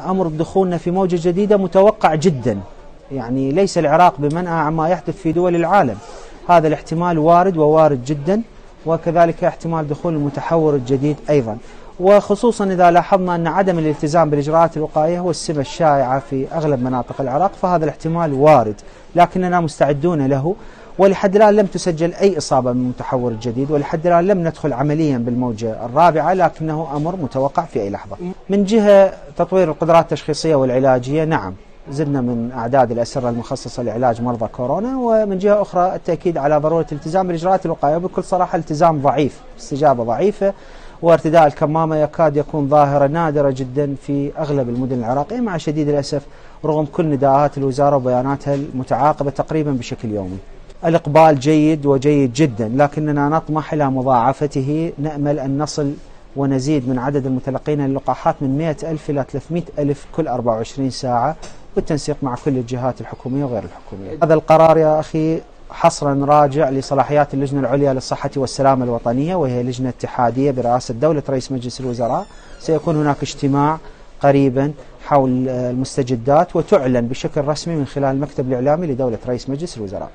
أمر دخولنا في موجة جديدة متوقع جدا. يعني ليس العراق بمنأى عما يحدث في دول العالم. هذا الاحتمال وارد ووارد جدا وكذلك احتمال دخول المتحور الجديد أيضا. وخصوصا إذا لاحظنا أن عدم الالتزام بالإجراءات الوقائية هو السمة الشائعة في أغلب مناطق العراق فهذا الاحتمال وارد. لكننا مستعدون له. ولحد الآن لم تسجل أي إصابة من المتحور الجديد ولحد الآن لم ندخل عمليا بالموجة الرابعة لكنه أمر متوقع في أي لحظة. من جهة تطوير القدرات التشخيصية والعلاجية نعم زدنا من أعداد الأسرة المخصصة لعلاج مرضى كورونا ومن جهة أخرى التأكيد على ضرورة الالتزام بالإجراءات الوقائية وبكل صراحة التزام ضعيف استجابة ضعيفة وارتداء الكمامة يكاد يكون ظاهرة نادرة جدا في أغلب المدن العراقية. مع شديد الأسف رغم كل نداءات الوزارة وبياناتها المتعاقبة تقريبا بشكل يومي. الإقبال جيد وجيد جدا لكننا نطمح إلى مضاعفته. نأمل أن نصل ونزيد من عدد المتلقين للقاحات من 100 ألف إلى 300 ألف كل 24 ساعة بالتنسيق مع كل الجهات الحكومية وغير الحكومية. هذا القرار يا أخي حصرا راجع لصلاحيات اللجنة العليا للصحة والسلامة الوطنية وهي لجنة اتحادية برئاسة دولة رئيس مجلس الوزراء. سيكون هناك اجتماع قريبا حول المستجدات وتعلن بشكل رسمي من خلال المكتب الإعلامي لدولة رئيس مجلس الوزراء.